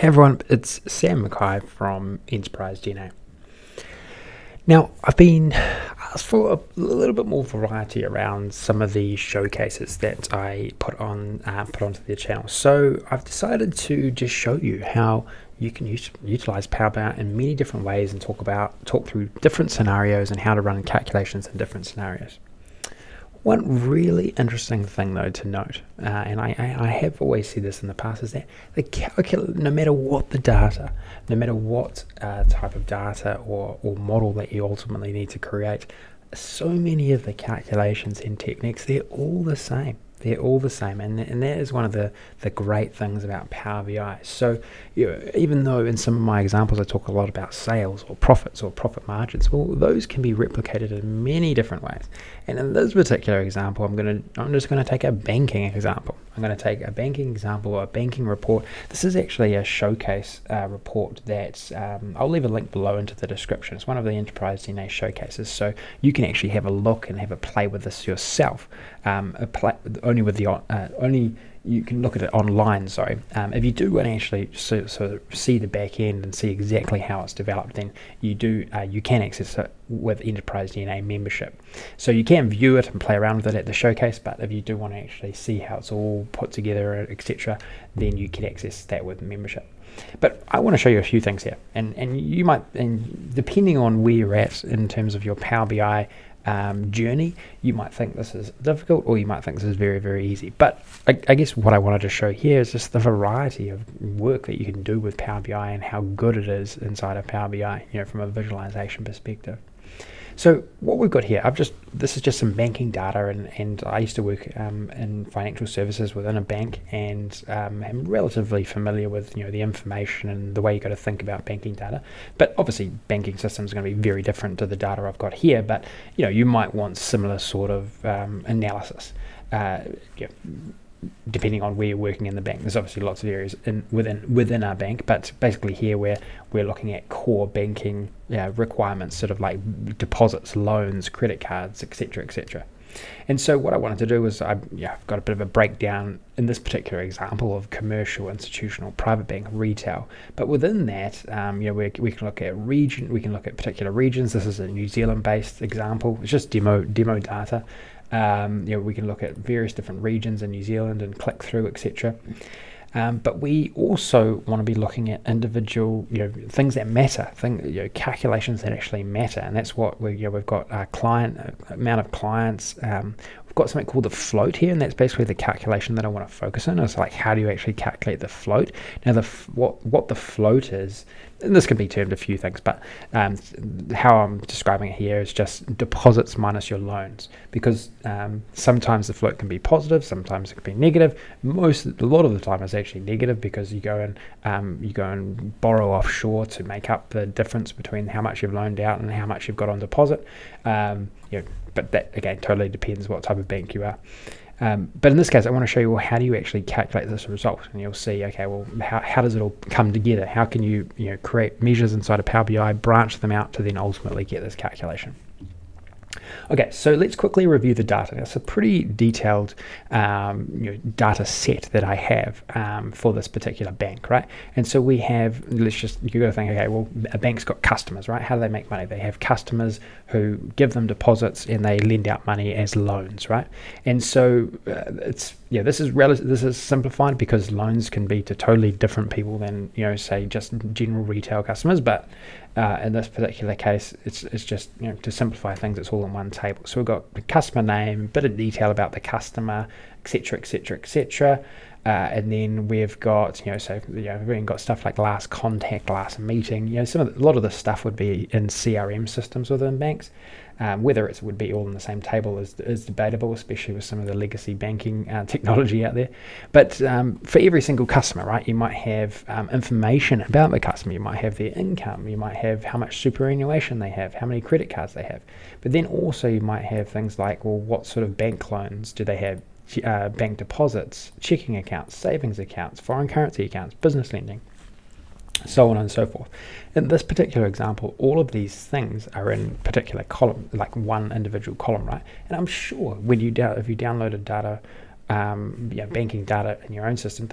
Hey everyone, it's Sam McKay from Enterprise DNA. Now, I've been asked for a little bit more variety around some of the showcases that I put on uh, put onto the channel. So I've decided to just show you how you can use, utilize Power BI in many different ways and talk about talk through different scenarios and how to run calculations in different scenarios. One really interesting thing, though, to note, uh, and I, I, have always said this in the past, is that the calculator, no matter what the data, no matter what uh, type of data or, or model that you ultimately need to create, so many of the calculations and techniques, they're all the same. They're all the same, and, and that is one of the, the great things about Power BI. So, you know, even though in some of my examples I talk a lot about sales or profits or profit margins, well, those can be replicated in many different ways. And in this particular example, I'm gonna I'm just gonna take a banking example. I'm going to take a banking example or a banking report. This is actually a showcase uh, report that um, I'll leave a link below into the description. It's one of the Enterprise DNA showcases, so you can actually have a look and have a play with this yourself. Um, only with the uh, only you can look at it online. Sorry, um, if you do want to actually so, so see the back end and see exactly how it's developed, then you do uh, you can access it with Enterprise DNA membership. So you can view it and play around with it at the showcase, but if you do want to actually see how it's all put together, etc., then you can access that with membership. But I want to show you a few things here, and and you might, and depending on where you're at in terms of your Power BI um, journey, you might think this is difficult or you might think this is very, very easy. But I, I, guess what I wanted to show here is just the variety of work that you can do with Power BI and how good it is inside of Power BI, you know, from a visualization perspective. So what we've got here, I've just this is just some banking data, and, and I used to work um, in financial services within a bank, and um, am relatively familiar with you know the information and the way you got to think about banking data. But obviously, banking systems are going to be very different to the data I've got here. But you know, you might want similar sort of um, analysis. Uh, yeah, depending on where you're working in the bank. There's obviously lots of areas in, within within our bank, but basically here we're we're looking at core banking requirements, sort of like deposits, loans, credit cards, etc., etc. And so what I wanted to do was I yeah, I've got a bit of a breakdown in this particular example of commercial, institutional, private bank, retail. But within that, um, you know, we, we can look at region, we can look at particular regions. This is a New Zealand-based example. It's just demo demo data. Um, you know, we can look at various different regions in New Zealand and click through, etc. Um, but we also want to be looking at individual, you know, things that matter, thing, you know, calculations that actually matter, and that's what we, you know, we've got our client amount of clients. Um, we've got something called the float here, and that's basically the calculation that I want to focus on. It's like how do you actually calculate the float? Now, the what what the float is and this can be termed a few things, but um, how I'm describing it here is just deposits minus your loans, because um, sometimes the float can be positive, sometimes it can be negative. Most, a lot of the time, it's actually negative because you go and um, you go and borrow offshore to make up the difference between how much you've loaned out and how much you've got on deposit. Um, you know, but that again totally depends what type of bank you are. Um, but in this case, I want to show you well, how do you actually calculate this result, and you'll see, okay, well, how, how does it all come together? How can you, you know, create measures inside of Power BI, branch them out to then ultimately get this calculation? Okay, so let's quickly review the data. It's a pretty detailed um, you know, data set that I have um, for this particular bank, right? And so we have, let's just, you got to think, okay, well, a bank's got customers, right? How do they make money? They have customers who give them deposits and they lend out money as loans, right? And so uh, it's, yeah, this is relative, this is simplified because loans can be to totally different people than, you know, say just general retail customers, but uh, in this particular case, it's, it's just you know to simplify things, it's all in one table. So we've got the customer name, a bit of detail about the customer, etc., etc., etc. and then we've got, you know, so you know, we've even got stuff like last contact, last meeting. You know, some of the, a lot of the stuff would be in CRM systems within banks. Um, whether it would be all in the same table is, is debatable, especially with some of the legacy banking uh, technology out there. But um, for every single customer, right, you might have um, information about the customer. You might have their income. You might have how much superannuation they have, how many credit cards they have. But then also you might have things like, well, what sort of bank loans do they have? Uh, bank deposits, checking accounts, savings accounts, foreign currency accounts, business lending so on and so forth. In this particular example, all of these things are in particular column, like one individual column, right? And I'm sure when you if you downloaded data um, you know, banking data in your own system,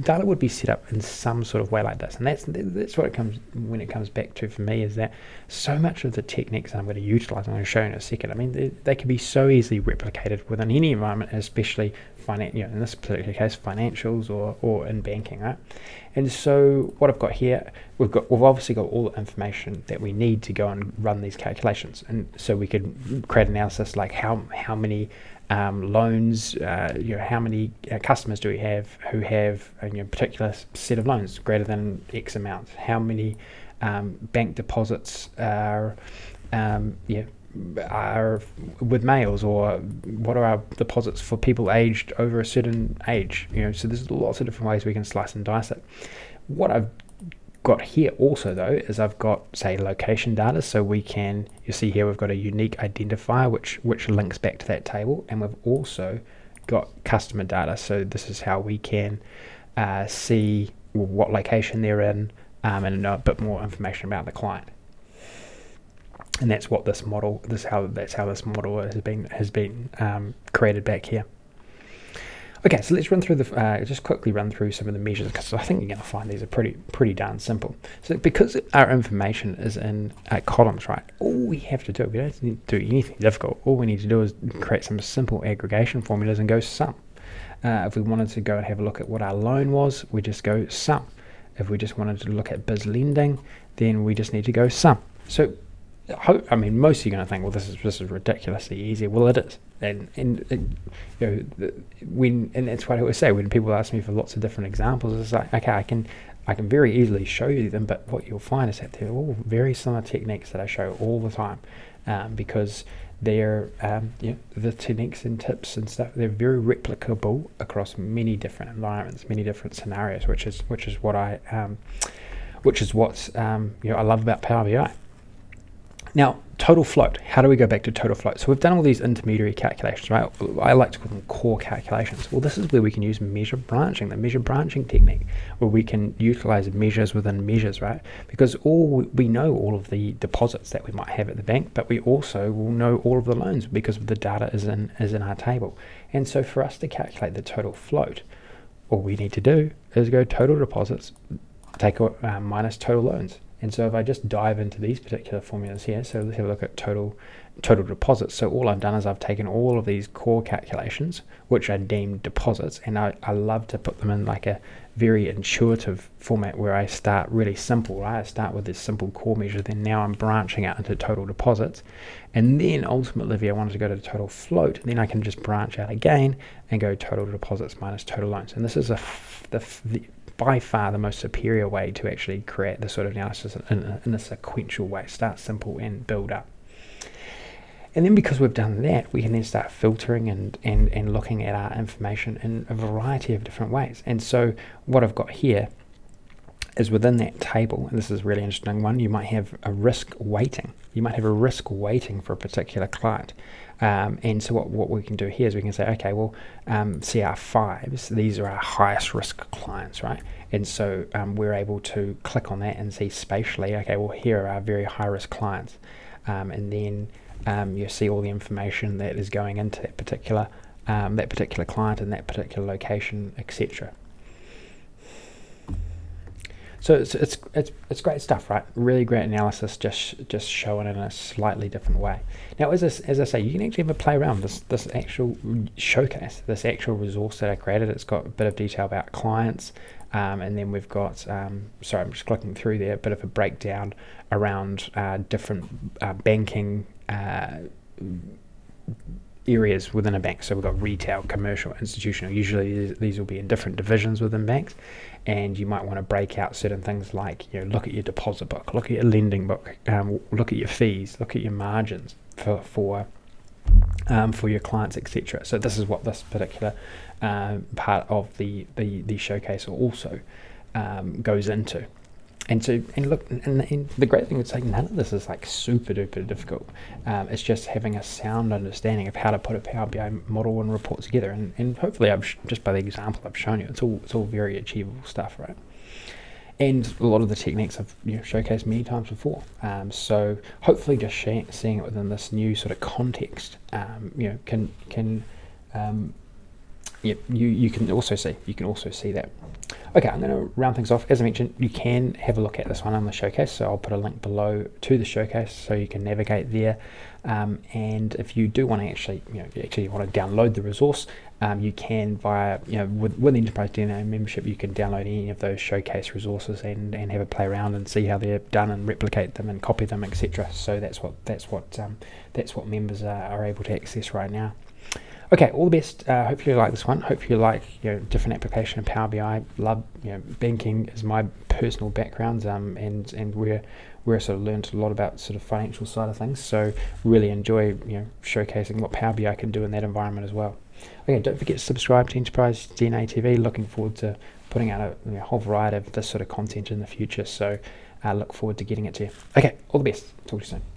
data would be set up in some sort of way like this. And that's that's what it comes when it comes back to for me is that so much of the techniques I'm going to utilize, I'm going to show you in a second. I mean, they, they can be so easily replicated within any environment, especially you know, in this particular case, financials or, or in banking, right? And so what I've got here, we've got we've obviously got all the information that we need to go and run these calculations. And so we could create analysis like how how many um, loans, uh, you know, how many uh, customers do we have who have a you know, particular set of loans greater than X amount? How many um, bank deposits are, um, yeah, are with males, or what are our deposits for people aged over a certain age? You know, so there's lots of different ways we can slice and dice it. What I've got here also though is I've got say location data so we can you see here we've got a unique identifier which which links back to that table and we've also got customer data so this is how we can uh, see what location they're in um, and know a bit more information about the client and that's what this model this how that's how this model has been has been um, created back here Okay, so let's run through the uh, just quickly run through some of the measures because I think you're going to find these are pretty pretty darn simple. So because our information is in uh, columns, right? All we have to do, we don't need to do anything difficult. All we need to do is create some simple aggregation formulas and go sum. Uh, if we wanted to go and have a look at what our loan was, we just go sum. If we just wanted to look at biz lending, then we just need to go sum. So I mean, most of you are going to think, well, this is this is ridiculously easy. Well, it is, and and, and you know, when and that's what I always say when people ask me for lots of different examples. It's like, okay, I can I can very easily show you them, but what you'll find is that they're all very similar techniques that I show all the time, um, because they're um, you know, the techniques and tips and stuff. They're very replicable across many different environments, many different scenarios, which is which is what I um, which is what um, you know I love about Power BI. Now, total float. How do we go back to total float? So we've done all these intermediary calculations, right? I like to call them core calculations. Well, this is where we can use measure branching, the measure branching technique, where we can utilize measures within measures, right? Because all we know all of the deposits that we might have at the bank, but we also will know all of the loans because the data is in is in our table. And so for us to calculate the total float, all we need to do is go total deposits, take uh, minus total loans and so if I just dive into these particular formulas here, so let's have a look at total total deposits. So all I've done is I've taken all of these core calculations, which are deemed deposits, and I, I love to put them in like a very intuitive format where I start really simple, right? I start with this simple core measure, then now I'm branching out into total deposits. And then ultimately, if I wanted to go to total float, then I can just branch out again and go total deposits minus total loans. And this is a the, the by far the most superior way to actually create this sort of analysis in a, in a sequential way. Start simple and build up. And then because we've done that, we can then start filtering and, and, and looking at our information in a variety of different ways. And so what I've got here is within that table, and this is a really interesting one, you might have a risk weighting. You might have a risk weighting for a particular client. Um, and so what, what we can do here is we can say, okay, well, um, CR5s, these are our highest risk clients, right? And so um, we're able to click on that and see spatially, okay, well, here are our very high risk clients. Um, and then um, you see all the information that is going into that particular um, that particular client in that particular location, etc. So it's, it's it's it's great stuff, right? Really great analysis, just just showing in a slightly different way. Now, as I, as I say, you can actually have a play around this this actual showcase, this actual resource that I created. It's got a bit of detail about clients, um, and then we've got um, sorry, I'm just clicking through there, a bit of a breakdown around uh, different uh, banking. Uh, areas within a bank. So we've got retail, commercial, institutional. Usually these will be in different divisions within banks, and you might want to break out certain things like you know look at your deposit book, look at your lending book, um, look at your fees, look at your margins for for um, for your clients, etc. So this is what this particular uh, part of the the, the showcase also um, goes into and so and look and, and, the great thing is like none of this is like super duper difficult. Um, it's just having a sound understanding of how to put a power bi model and report together. And, and hopefully i've just by the example i've shown you it's all it's all very achievable stuff right? And a lot of the techniques I've you know, showcased many times before. Um, so hopefully, just seeing it within this new sort of context, um, you know, can can um, you, you can also see, you can also see that. Okay, I'm going to round things off. As I mentioned, you can have a look at this one on the showcase, so I'll put a link below to the showcase so you can navigate there. Um, and if you do want to actually, you know, actually want to download the resource, um, you can via, you know, with, with Enterprise DNA membership, you can download any of those showcase resources and, and have a play around and see how they're done and replicate them and copy them, etc. So that's what that's what um, that's what members are, are able to access right now. Okay, all the best. Uh, hopefully you like this one. Hopefully you like you know different application of Power BI. Love you know banking is my personal background, um, and where I sort of learned a lot about sort of financial side of things. So really enjoy you know showcasing what Power BI can do in that environment as well. Okay, don't forget to subscribe to Enterprise DNA TV. Looking forward to putting out a you know, whole variety of this sort of content in the future. So I uh, look forward to getting it to you. Okay, all the best. Talk to you soon.